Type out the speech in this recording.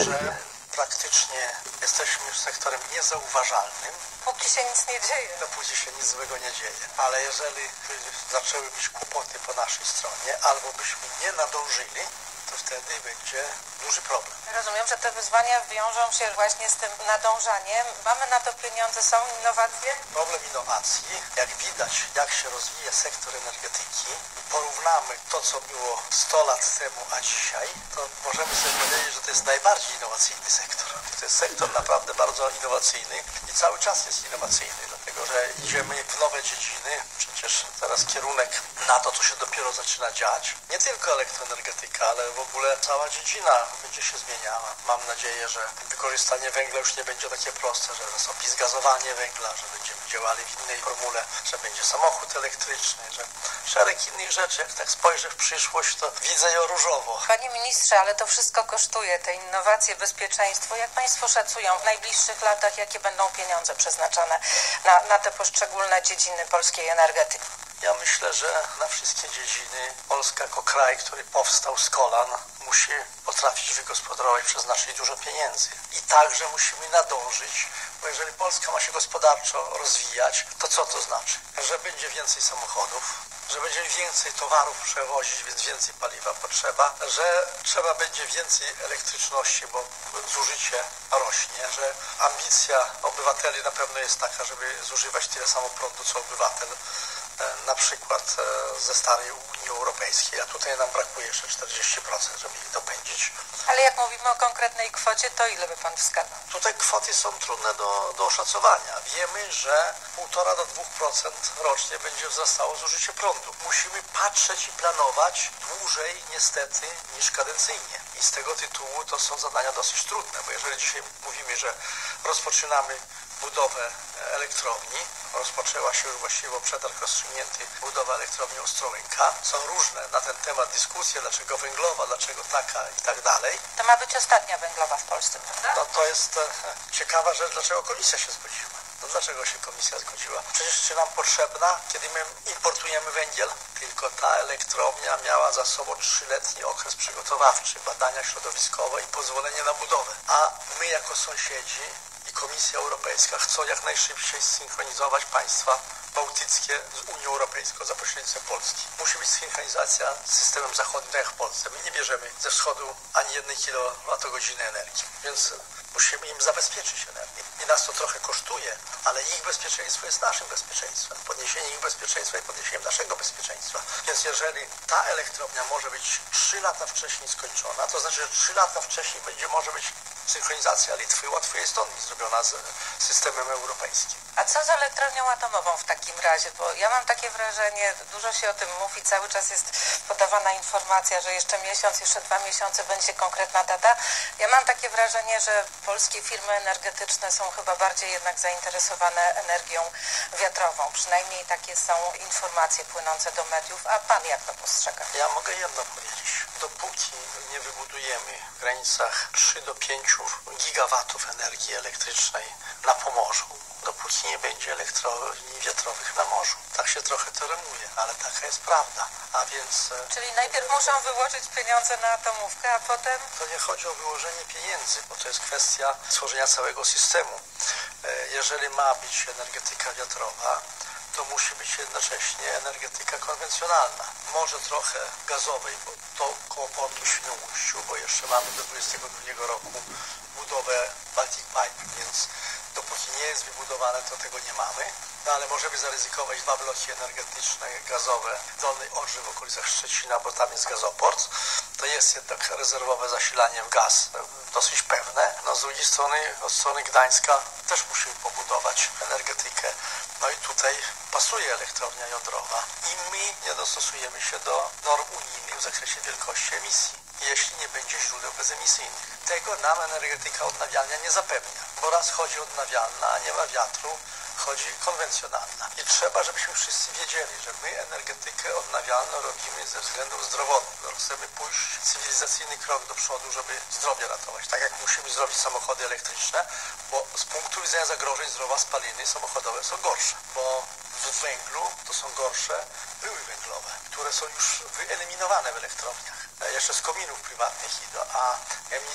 energię. praktycznie jesteśmy już sektorem niezauważalnym, Póki się nic nie dzieje. dopóki się nic złego nie dzieje. Ale jeżeli zaczęły być kłopoty po naszej stronie, albo byśmy nie nadążyli, to wtedy będzie duży problem. Rozumiem, że te wyzwania wiążą się właśnie z tym nadążaniem. Mamy na to pieniądze, są innowacje? Problem innowacji, jak widać, jak się rozwija sektor energetyki, porównamy to, co było 100 lat temu, a dzisiaj, to możemy sobie powiedzieć, że to jest najbardziej innowacyjny sektor. To jest sektor naprawdę bardzo innowacyjny i cały czas jest innowacyjny, dlatego że idziemy w nowe dziedziny. Przecież teraz kierunek na to, co się dopiero zaczyna dziać, nie tylko elektroenergetyka, ale w ogóle cała dziedzina będzie się zmieniała. Mam nadzieję, że wykorzystanie węgla już nie będzie takie proste, że nastąpi zgazowanie węgla, że będziemy działali w innej formule, że będzie samochód elektryczny, że szereg innych rzeczy. Jak tak spojrzę w przyszłość, to widzę ją różowo. Panie ministrze, ale to wszystko kosztuje, te innowacje, bezpieczeństwo. Jak Państwo szacują w najbliższych latach, jakie będą pieniądze przeznaczane na, na te poszczególne dziedziny polskiej energetyki? Ja myślę, że na wszystkie dziedziny Polska jako kraj, który powstał z kolan, musi potrafić wygospodarować, przeznaczyć dużo pieniędzy. I także musimy nadążyć, bo jeżeli Polska ma się gospodarczo rozwijać, to co to znaczy? Że będzie więcej samochodów, że będzie więcej towarów przewozić, więc więcej paliwa potrzeba, że trzeba będzie więcej elektryczności, bo zużycie rośnie, że ambicja obywateli na pewno jest taka, żeby zużywać tyle samo prądu co obywatel na przykład e, ze starej Unii Europejskiej, a tutaj nam brakuje jeszcze 40%, żeby ich dopędzić. Ale jak mówimy o konkretnej kwocie, to ile by Pan wskazał? Tutaj kwoty są trudne do, do oszacowania. Wiemy, że 1,5 do 2% rocznie będzie wzrastało zużycie prądu. Musimy patrzeć i planować dłużej niestety niż kadencyjnie. I z tego tytułu to są zadania dosyć trudne, bo jeżeli dzisiaj mówimy, że rozpoczynamy budowę elektrowni, rozpoczęła się już właściwie przetarg rozstrzygnięty budowa elektrowni Ostrołęka. Są różne na ten temat dyskusje, dlaczego węglowa, dlaczego taka i tak dalej. To ma być ostatnia węglowa w Polsce, prawda? No to jest e, ciekawa rzecz, dlaczego komisja się zgodziła. No dlaczego się komisja zgodziła? Przecież czy nam potrzebna, kiedy my importujemy węgiel? Tylko ta elektrownia miała za sobą trzyletni okres przygotowawczy, badania środowiskowe i pozwolenie na budowę. A my jako sąsiedzi i Komisja Europejska chcą jak najszybciej zsynchronizować państwa bałtyckie z Unią Europejską za pośrednictwem Polski. Musi być synchronizacja z systemem zachodnim, tak jak w Polsce. My nie bierzemy ze wschodu ani jednej kilowatogodziny energii, więc musimy im zabezpieczyć energię. I nas to trochę kosztuje, ale ich bezpieczeństwo jest naszym bezpieczeństwem. Podniesienie ich bezpieczeństwa i podniesieniem naszego bezpieczeństwa. Więc jeżeli ta elektrownia może być 3 lata wcześniej skończona, to znaczy, że 3 lata wcześniej będzie może być synchronizacja Litwy, Łotwy i Estonii zrobiona z systemem europejskim. A co z elektrownią atomową w takim razie? Bo ja mam takie wrażenie, dużo się o tym mówi, cały czas jest podawana informacja, że jeszcze miesiąc, jeszcze dwa miesiące będzie konkretna data. Ja mam takie wrażenie, że polskie firmy energetyczne są chyba bardziej jednak zainteresowane energią wiatrową. Przynajmniej takie są informacje płynące do mediów. A pan jak to postrzega? Ja mogę jedno powiedzieć. Dopóki nie wybudujemy w granicach 3 do 5 gigawatów energii elektrycznej na Pomorzu, dopóki nie będzie elektrowni wiatrowych na morzu. Tak się trochę to remuje, ale taka jest prawda. A więc e, Czyli najpierw muszą wyłożyć pieniądze na atomówkę, a potem to nie chodzi o wyłożenie pieniędzy, bo to jest kwestia stworzenia całego systemu. E, Jeżeli ma być energetyka wiatrowa, to musi być jednocześnie energetyka konwencjonalna. Może trochę gazowej, bo to koło portu Świnoujściu, bo jeszcze mamy do 22 roku budowę Baltic Pipe, więc dopóki nie jest wybudowane, to tego nie mamy. No ale możemy zaryzykować dwa bloki energetyczne, gazowe, Dolnej Odrzy w okolicach Szczecina, bo tam jest gazoport. To jest jednak rezerwowe zasilanie w gaz, dosyć pewne. No z drugiej strony, od strony Gdańska też musimy pobudować energetykę. No i tutaj pasuje elektrownia jądrowa i my nie dostosujemy się do norm unijnych w zakresie wielkości emisji, jeśli nie będzie źródeł bezemisyjnych. Tego nam energetyka odnawialna nie zapewnia, bo raz chodzi odnawialna, nie ma wiatru, chodzi konwencjonalna. I trzeba, żebyśmy wszyscy wiedzieli, że my energetykę odnawialną robimy ze względów zdrowotnych. Chcemy pójść cywilizacyjny krok do przodu, żeby zdrowie ratować. Tak jak musimy zrobić samochody elektryczne, bo z punktu widzenia zagrożeń zdrowia spaliny samochodowe są gorsze, bo w węglu to są gorsze pyły węglowe, które są już wyeliminowane w elektrowniach. E, Jeszcze z kominów prywatnych idą, a emisje